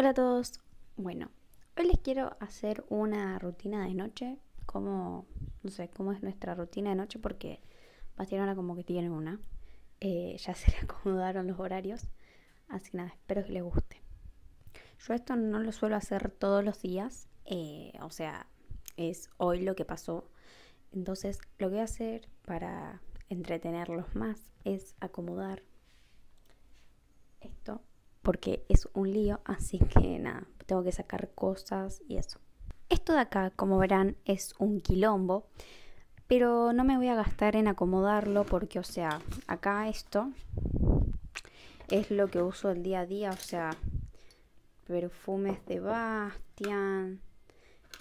Hola a todos. Bueno, hoy les quiero hacer una rutina de noche. Como, no sé, cómo es nuestra rutina de noche porque ahora como que tiene una. Eh, ya se le acomodaron los horarios. Así que nada, espero que les guste. Yo esto no lo suelo hacer todos los días. eh, o sea, es hoy lo que pasó. Entonces, lo que voy a hacer para entretenerlos más es acomodar esto porque es un lío, así que nada, tengo que sacar cosas y eso. Esto de acá, como verán, es un quilombo, pero no me voy a gastar en acomodarlo porque, o sea, acá esto es lo que uso el día a día, o sea, perfumes de Bastian,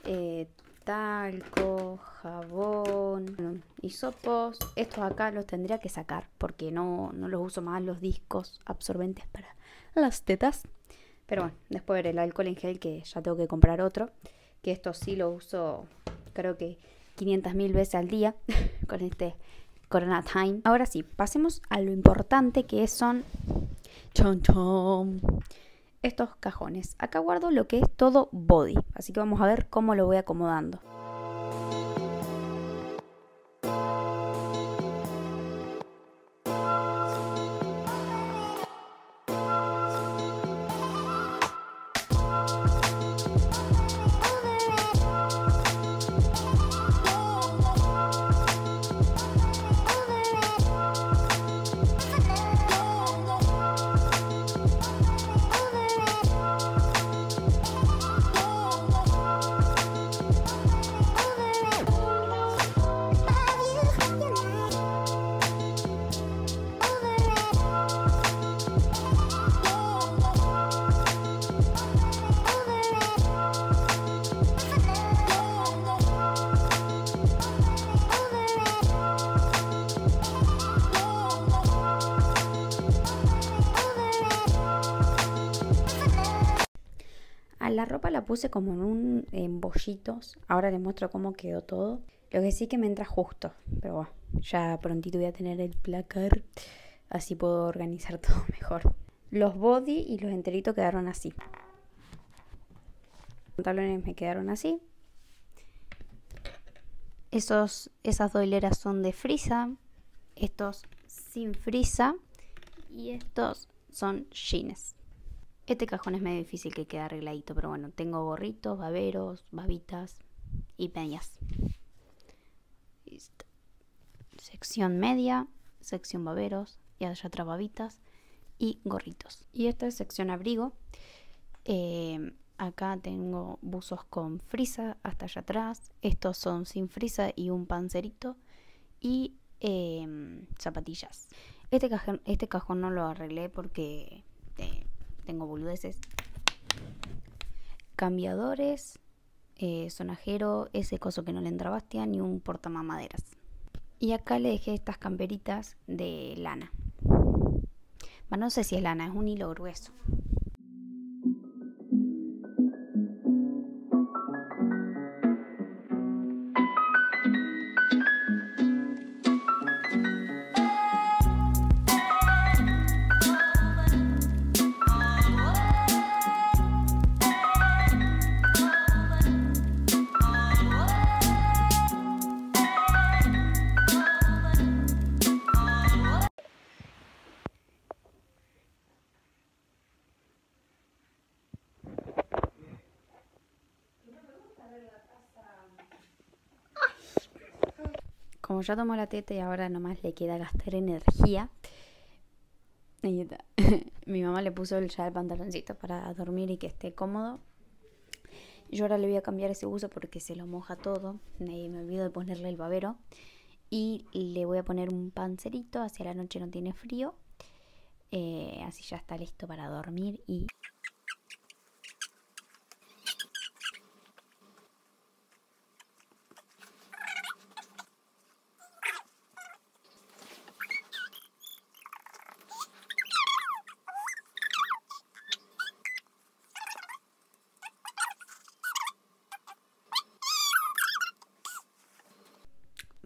eh, talco, jabón, hisopos. Estos acá los tendría que sacar porque no, no los uso más los discos absorbentes para las tetas. Pero bueno, después ver el alcohol en gel que ya tengo que comprar otro. Que esto sí lo uso creo que 500 mil veces al día con este Corona Time. Ahora sí, pasemos a lo importante que son chon, estos cajones. Acá guardo lo que es todo body. Así que vamos a ver cómo lo voy acomodando. Ropa la puse como en un en bollitos. Ahora les muestro cómo quedó todo. Lo que sí que me entra justo. Pero bueno, ya prontito voy a tener el placar. Así puedo organizar todo mejor. Los body y los enteritos quedaron así. Los pantalones me quedaron así. Esos, esas dos hileras son de frisa. Estos sin frisa. Y estos son jeans. Este cajón es medio difícil que quede arregladito, pero bueno, tengo gorritos, baberos, babitas y medias. Listo. Sección media, sección baberos y allá atrás babitas y gorritos. Y esta es sección abrigo. Eh, acá tengo buzos con frisa hasta allá atrás. Estos son sin frisa y un pancerito. Y eh, zapatillas. Este cajón, este cajón no lo arreglé porque... Tengo boludeces. Cambiadores, eh, sonajero, ese coso que no le entra Bastian y un portamamaderas. Y acá le dejé estas camperitas de lana. Bueno, no sé si es lana, es un hilo grueso. Como ya tomó la teta y ahora nomás le queda gastar energía. Mi mamá le puso ya el pantaloncito para dormir y que esté cómodo. Yo ahora le voy a cambiar ese uso porque se lo moja todo. Me, me olvido de ponerle el babero. Y le voy a poner un pancerito. Hacia la noche no tiene frío. Eh, así ya está listo para dormir y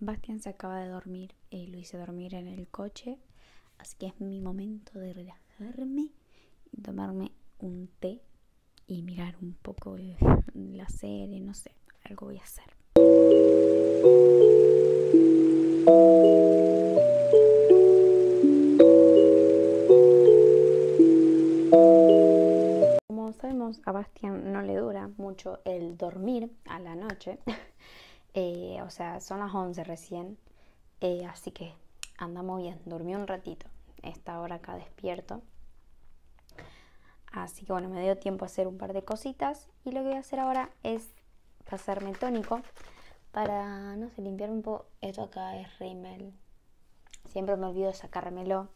Bastian se acaba de dormir, eh, lo hice dormir en el coche, así que es mi momento de relajarme y tomarme un té y mirar un poco la serie, no sé, algo voy a hacer. Como sabemos, a Bastian no le dura mucho el dormir a la noche. Eh, o sea, son las 11 recién. Eh, así que andamos bien. Dormí un ratito. Está ahora acá despierto. Así que bueno, me dio tiempo a hacer un par de cositas. Y lo que voy a hacer ahora es pasarme tónico para, no sé, limpiar un poco. Esto acá es Rimmel. Siempre me olvido sacármelo.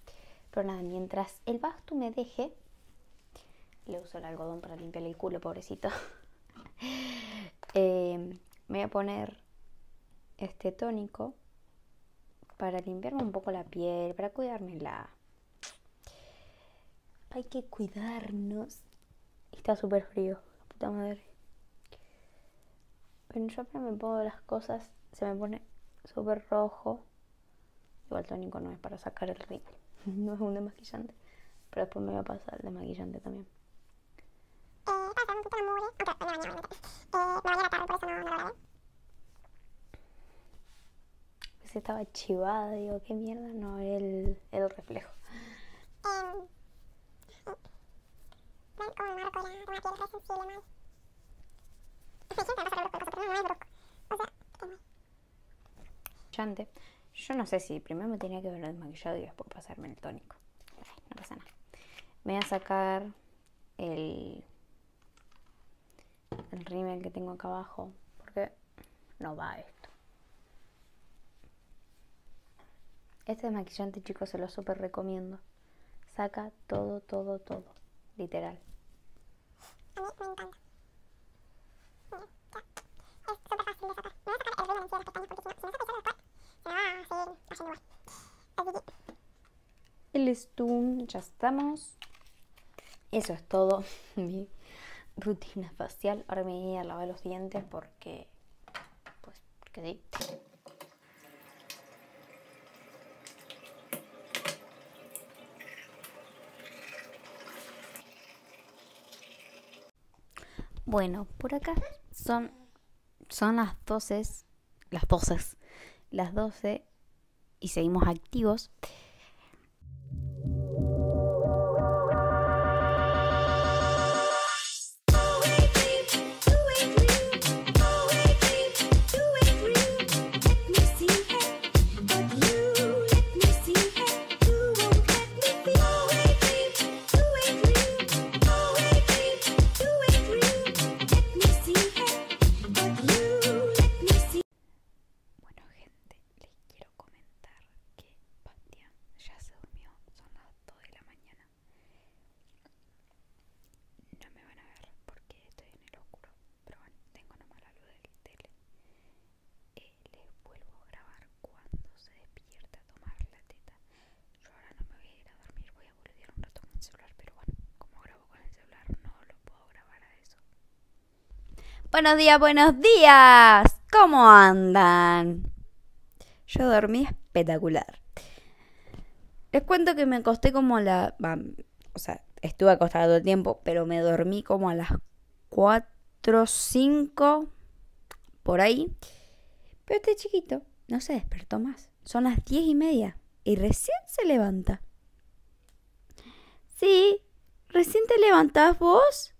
Pero nada, mientras el basto me deje, le uso el algodón para limpiarle el culo, pobrecito. Eh, me voy a poner este tónico para limpiarme un poco la piel, para cuidármela. Hay que cuidarnos. Está súper frío, puta madre. Pero yo apenas me pongo las cosas, se me pone súper rojo. Igual tónico no es para sacar el rímel, no es un desmaquillante. Pero después me va a pasar el desmaquillante también. Eh, aunque me bañé. Eh, me no, no. Estaba chivada, digo, qué mierda, no, el, el reflejo. Yo no sé si primero me tenía que ver desmaquillado y después pasarme el tónico. No pasa nada. Me voy a sacar el, el rímel que tengo acá abajo porque no va esto. Este desmaquillante, chicos, se lo súper recomiendo. Saca todo, todo, todo. Literal. A mí me encanta. Es súper fácil de sacar. Me voy a sacar el rímel en sí de las pestañas porque si no, si no saco solo después, se va a seguir haciendo igual. Así que... El stun, ya estamos. Eso es todo. Mi rutina facial. Ahora me voy a lavar los dientes porque... Pues, porque sí. Bueno, por acá son, son las 12, las 12, las 12 y seguimos activos. Buenos días, buenos días. ¿Cómo andan? Yo dormí espectacular. Les cuento que me acosté como a la... o sea, estuve acostada todo el tiempo, pero me dormí como a las 4, 5, por ahí. Pero este chiquito no se despertó más. Son las 10 y media y recién se levanta. Sí, recién te levantás vos.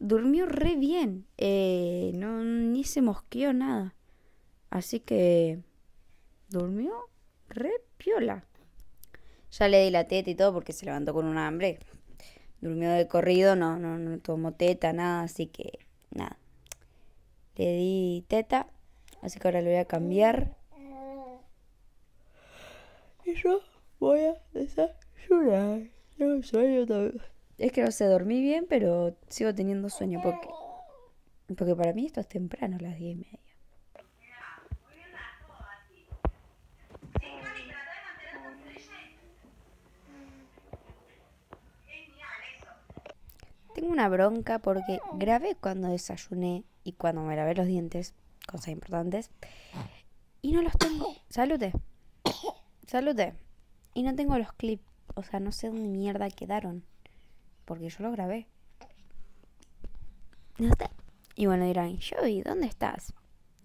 Durmió re bien. Eh, no, ni se mosqueó nada. Así que durmió re piola. Ya le di la teta y todo porque se levantó con un hambre. Durmió de corrido, no, no, no tomó teta, nada, así que nada. Le di teta, así que ahora le voy a cambiar. Y yo voy a desayunar. Tengo sueño todavía. Es que no sé, dormí bien, pero sigo teniendo sueño porque, porque para mí esto es temprano, las diez y media. Tengo una bronca porque grabé cuando desayuné y cuando me lavé los dientes, cosas importantes, y no los tengo. Salute. Salute. Y no tengo los clips. O sea, no sé dónde mierda quedaron. Porque yo lo grabé. No está. Y bueno, dirán, Joey, ¿dónde estás?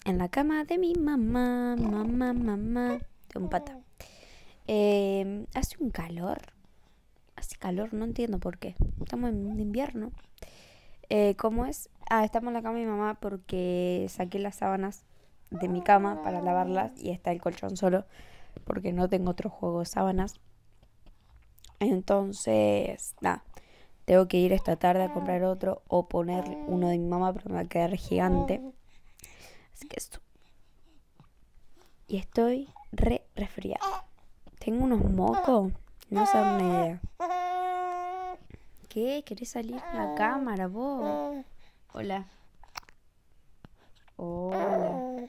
En la cama de mi mamá, mamá, mamá. De un pata. Eh, hace un calor. Hace calor, no entiendo por qué. Estamos en invierno. Eh, ¿Cómo es? Ah, estamos en la cama de mi mamá porque saqué las sábanas de mi cama para lavarlas y está el colchón solo porque no tengo otro juego de sábanas. Entonces, nada, tengo que ir esta tarde a comprar otro o poner uno de mi mamá, pero me va a quedar gigante. Así que esto. Y estoy re resfriada. Tengo unos mocos, no sé ni idea. ¿Qué? ¿Querés salir la cámara vos? Hola. Hola.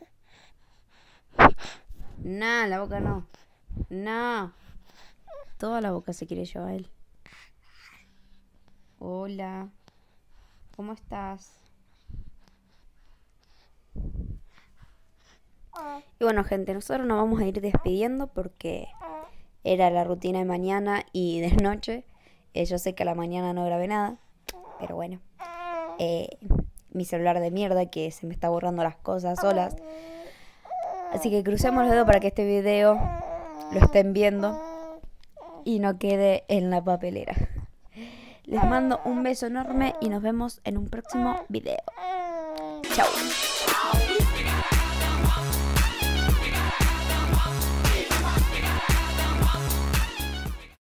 Nah, la boca no. No. Toda la boca se quiere llevar él. Hola. ¿Cómo estás? Y bueno, gente, nosotros nos vamos a ir despidiendo porque era la rutina de mañana y de noche. Eh, yo sé que a la mañana no grabé nada, pero bueno. Eh, mi celular de mierda que se me está borrando las cosas solas. Así que crucemos los dedos para que este video lo estén viendo y no quede en la papelera. Les mando un beso enorme y nos vemos en un próximo video. Chao.